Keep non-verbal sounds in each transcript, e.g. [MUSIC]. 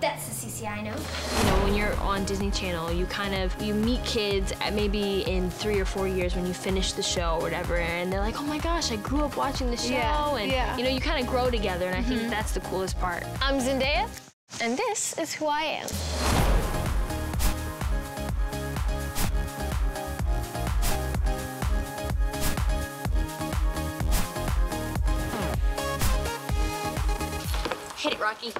That's the CeCe I know. You know, when you're on Disney Channel, you kind of you meet kids at maybe in three or four years when you finish the show or whatever, and they're like, "Oh my gosh, I grew up watching the show," Yeah, and yeah. you know, you kind of grow together, and I think mm-hmm. that's the coolest part. I'm Zendaya, and this is who I am. Hit it, Rocky.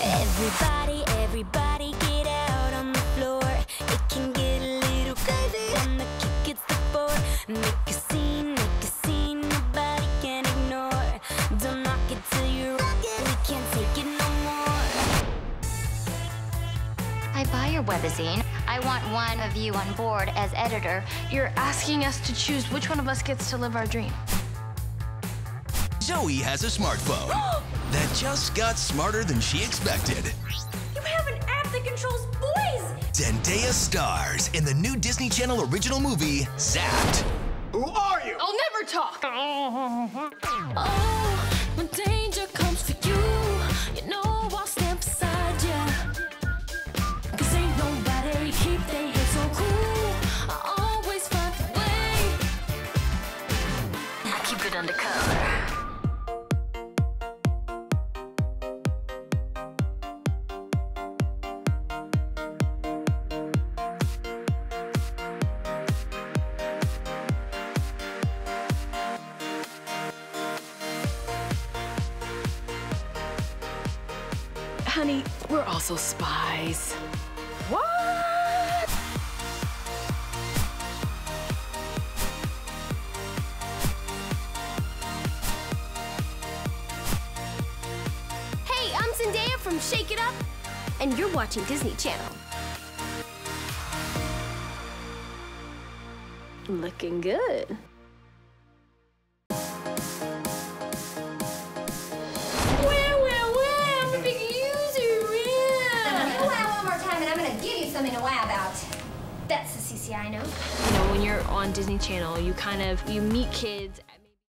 Everybody, everybody get out on the floor. It can get a little crazy when the kick hits the floor. Make a scene, make a scene, nobody can ignore. Don't knock it till you rock it. We can't take it no more. I buy your webazine. I want one of you on board as editor. You're asking us to choose which one of us gets to live our dream. Zoey has a smartphone [GASPS] that just got smarter than she expected. You have an app that controls boys. Zendaya stars in the new Disney Channel original movie, Zapped. Who are you? I'll never talk. [LAUGHS] Oh, when danger comes for you, you know I'll stand beside ya. Cause ain't nobody keep their head so cool. I always find a way. I keep it undercover. Honey, we're also spies. What? Hey, I'm Zendaya from Shake It Up, and you're watching Disney Channel. Looking good. Something to about. That's the CeCe I know. You know, when you're on Disney Channel, you kind of you meet kids